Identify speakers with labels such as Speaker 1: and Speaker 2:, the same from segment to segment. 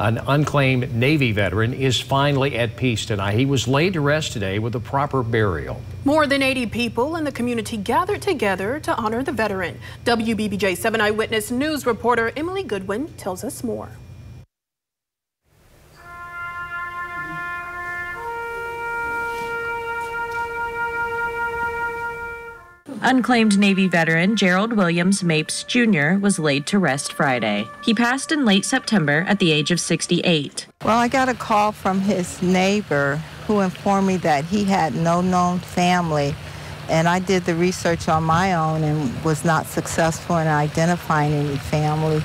Speaker 1: An unclaimed Navy veteran is finally at peace tonight. He was laid to rest today with a proper burial.
Speaker 2: More than 80 people in the community gathered together to honor the veteran. WBBJ 7 Eyewitness News reporter Emily Goodwin tells us more.
Speaker 3: Unclaimed Navy veteran Gerald Williams Mapes Jr. was laid to rest Friday. He passed in late September at the age of 68.
Speaker 4: Well, I got a call from his neighbor who informed me that he had no known family. And I did the research on my own and was not successful in identifying any family.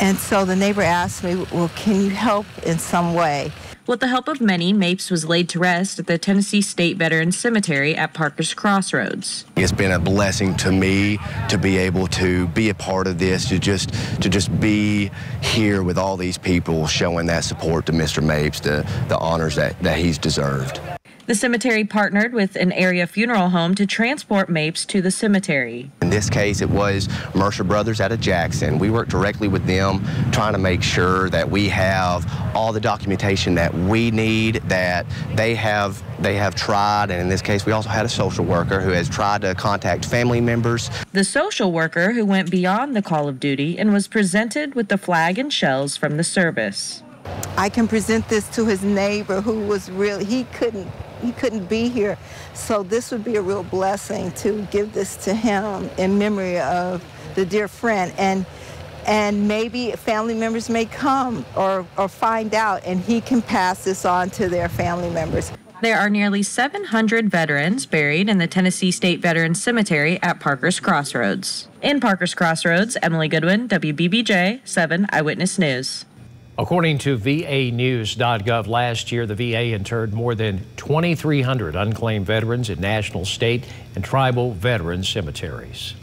Speaker 4: And so the neighbor asked me, Well, can you help in some way?
Speaker 3: With the help of many, Mapes was laid to rest at the Tennessee State Veterans Cemetery at Parker's Crossroads.
Speaker 5: It's been a blessing to me to be able to be a part of this, to just to just be here with all these people showing that support to Mr. Mapes, the, the honors that, that he's deserved.
Speaker 3: The cemetery partnered with an area funeral home to transport Mapes to the cemetery.
Speaker 5: In this case, it was Mercer Brothers out of Jackson. We worked directly with them, trying to make sure that we have all the documentation that we need, that they have they have tried, and in this case, we also had a social worker who has tried to contact family members.
Speaker 3: The social worker who went beyond the call of duty and was presented with the flag and shells from the service.
Speaker 4: I can present this to his neighbor who was really, he couldn't, he couldn't be here. So this would be a real blessing to give this to him in memory of the dear friend. And and maybe family members may come or, or find out and he can pass this on to their family members.
Speaker 3: There are nearly 700 veterans buried in the Tennessee State Veterans Cemetery at Parker's Crossroads. In Parker's Crossroads, Emily Goodwin, WBBJ 7 Eyewitness News.
Speaker 1: According to VAnews.gov, last year the VA interred more than 2,300 unclaimed veterans in national, state, and tribal veteran cemeteries.